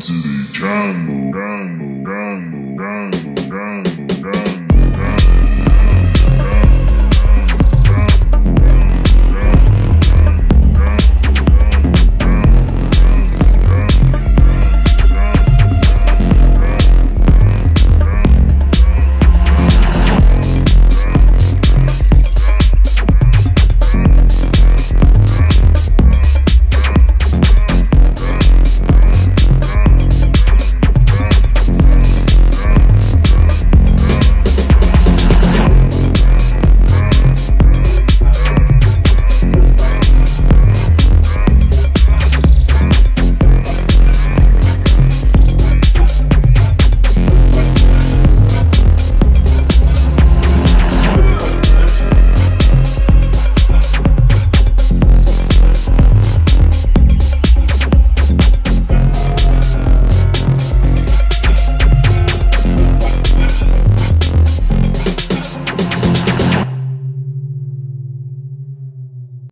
Welcome to the jungle.